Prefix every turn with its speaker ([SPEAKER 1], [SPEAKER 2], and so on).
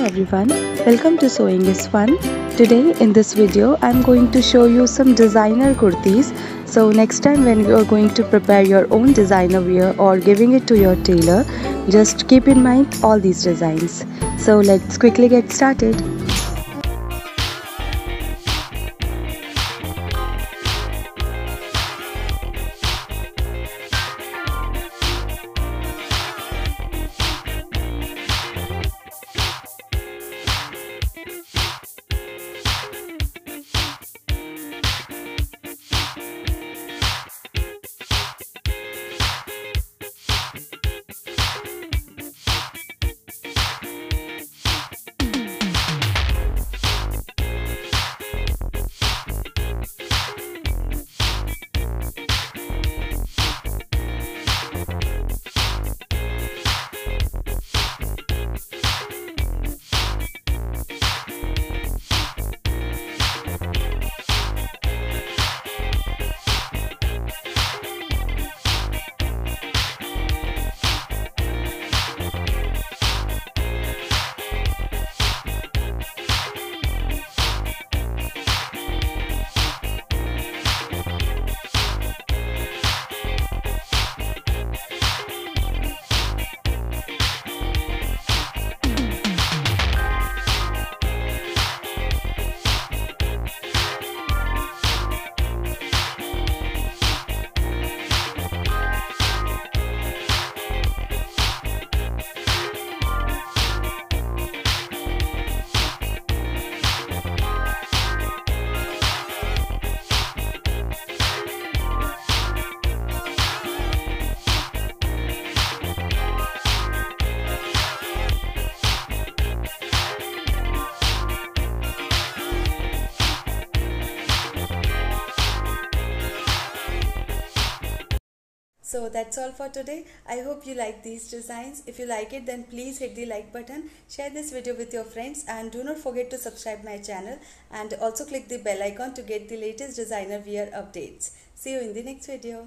[SPEAKER 1] everyone, welcome to Sewing is Fun. Today in this video I'm going to show you some designer kurtis. So next time when you are going to prepare your own designer wear or giving it to your tailor, just keep in mind all these designs. So let's quickly get started.
[SPEAKER 2] So that's all for today. I hope you like these designs. If you like it then please hit the like button, share this video with your friends and do not forget to subscribe my channel and also click the bell icon to get the latest designer wear updates. See you in the next video.